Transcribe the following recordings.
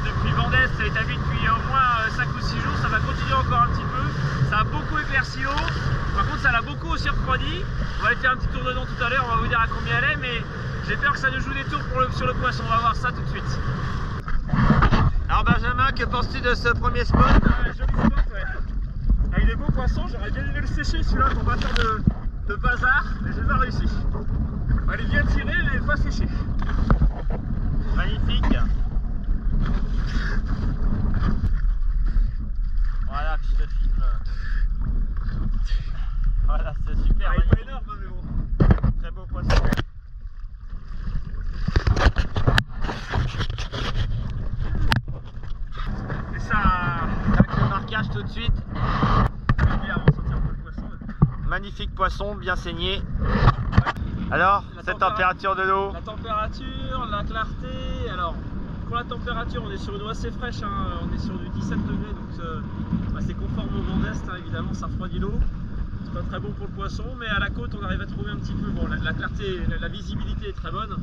mis depuis au moins 5 ou 6 jours, ça va continuer encore un petit peu. Ça a beaucoup éclairci l'eau. Par contre, ça l'a beaucoup aussi refroidi. On va aller faire un petit tour dedans tout à l'heure, on va vous dire à combien elle est, mais j'ai peur que ça nous joue des tours pour le- sur le poisson. On va voir ça tout de suite. Alors Benjamin, que penses-tu de ce premier spot? Ouais, joli spot, ouais. Avec des beaux poissons, j'aurais bien aimé le sécher celui-là pour pas faire de, de bazar, mais j'ai pas réussi. Elle est bien tirée, mais pas séchée. Magnifique. Voilà, je te filme. Voilà, c'est super. Elle est pas magnifique. énorme, hein, mais bon. Très beau poisson. Et ça. Avec le marquage tout de suite. ça bien avant de sortir peu le poisson. Magnifique poisson, bien saigné. Alors, La cette tempéra- température de l'eau La température, la clarté, alors pour la température on est sur une eau assez fraîche, hein, on est sur du 17 degrés donc euh, bah, c'est conforme au vent d'est, hein, évidemment ça refroidit l'eau, pas très bon pour le poisson mais à la côte on arrive à trouver un petit peu, bon la, la clarté, la, la visibilité est très bonne,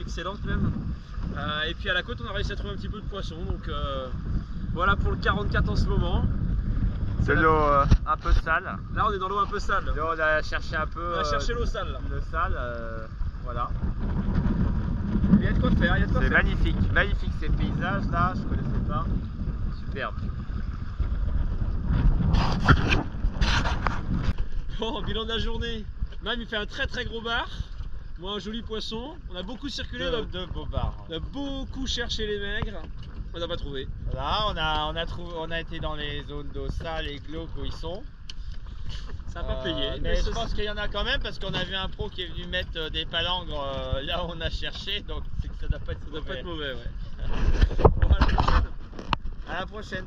excellente même, Euh, et puis à la côte on a réussi à trouver un petit peu de poisson donc euh, voilà pour le 44 en ce moment, De l'eau euh, un peu sale. là on est dans l'eau un peu sale, Là, on a cherché un peu on va euh, chercher l'eau sale là, le sale. voilà. il y a de quoi faire, il y a de quoi C'est faire. magnifique. Magnifique ces paysages là, je connaissais pas. Superbe. Bon, bilan de la journée. Même il fait un très très gros bar. Moi un joli poisson. On a beaucoup circulé, on a, De, de beaux bars. on a beaucoup cherché les maigres. On n'a pas trouvé. Là, on a, on, a trouvé, on a été dans les zones d'eau sale et glauque où ils sont. Ça n'a pas Euh, payé. Mais je pense qu'il y en a quand même parce qu'on a vu un pro qui est venu mettre euh, des palangres euh, là où on a cherché, donc c'est que ça doit pas pas mauvais. être mauvais, ouais. Bon, à la prochaine. À la prochaine.